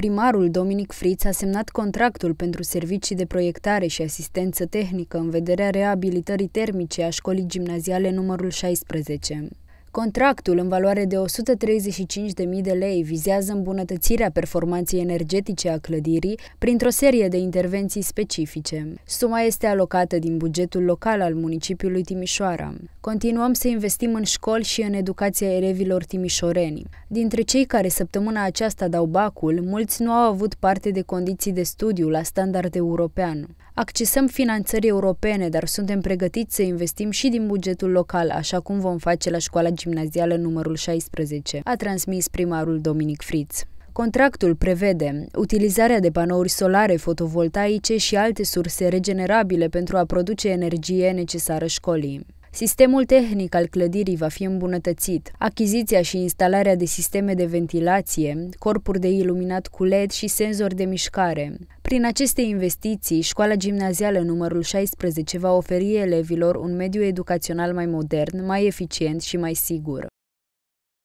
Primarul Dominic Fritz a semnat contractul pentru servicii de proiectare și asistență tehnică în vederea reabilitării termice a școlii gimnaziale numărul 16. Contractul, în valoare de 135.000 de lei, vizează îmbunătățirea performanței energetice a clădirii printr-o serie de intervenții specifice. Suma este alocată din bugetul local al municipiului Timișoara. Continuăm să investim în școli și în educația elevilor timișoreni. Dintre cei care săptămâna aceasta dau bacul, mulți nu au avut parte de condiții de studiu la standard european. Accesăm finanțări europene, dar suntem pregătiți să investim și din bugetul local, așa cum vom face la școala gimnazială numărul 16, a transmis primarul Dominic Fritz. Contractul prevede utilizarea de panouri solare fotovoltaice și alte surse regenerabile pentru a produce energie necesară școlii. Sistemul tehnic al clădirii va fi îmbunătățit, achiziția și instalarea de sisteme de ventilație, corpuri de iluminat cu LED și senzori de mișcare. Prin aceste investiții, școala gimnazială numărul 16 va oferi elevilor un mediu educațional mai modern, mai eficient și mai sigur.